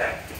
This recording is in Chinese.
Thank.